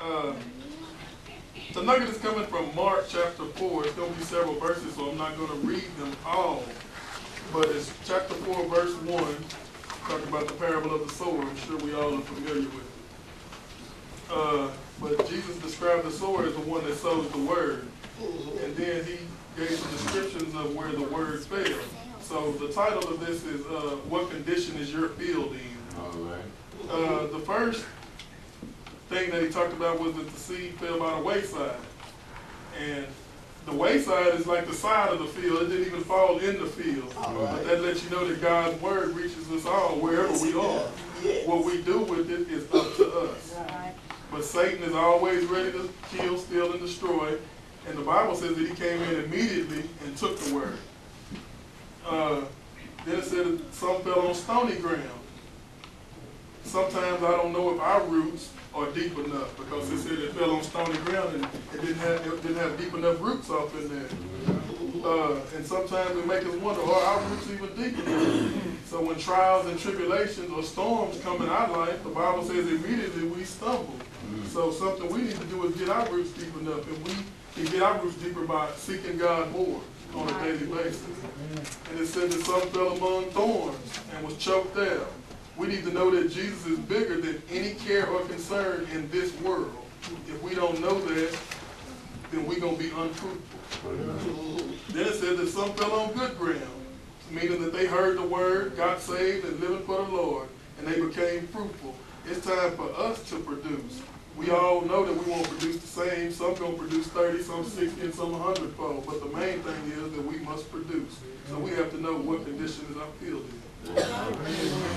Uh, the nugget is coming from Mark chapter 4. It's going to be several verses, so I'm not going to read them all. But it's chapter 4, verse 1, talking about the parable of the sower. I'm sure we all are familiar with it. Uh, but Jesus described the sower as the one that sows the word. And then he gave some descriptions of where the word fell. So the title of this is uh, What Condition is Your Field In? All right. Uh, the first thing that he talked about was that the seed fell by the wayside. And the wayside is like the side of the field. It didn't even fall in the field. But that lets you know that God's word reaches us all wherever we are. What we do with it is up to us. But Satan is always ready to kill, steal, and destroy. And the Bible says that he came in immediately and took the word. Uh, then it said some fell on stony ground. Sometimes I don't know if our roots are deep enough because they said it fell on stony ground and it didn't have it didn't have deep enough roots up in there. Uh, and sometimes it makes us wonder, are our roots even deep enough? So when trials and tribulations or storms come in our life, the Bible says immediately we stumble. So something we need to do is get our roots deep enough, and we can get our roots deeper by seeking God more on a daily basis. And it said that some fell among thorns and was choked out. We need to know that Jesus is bigger than any care or concern in this world. If we don't know that, then we're going to be unfruitful. Then it said that some fell on good ground, meaning that they heard the word, got saved, and living for the Lord, and they became fruitful. It's time for us to produce. We all know that we won't produce the same. Some going to produce 30, some 60, and some 100 fold. But the main thing is that we must produce. So we have to know what condition is our field in.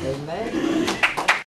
Amen.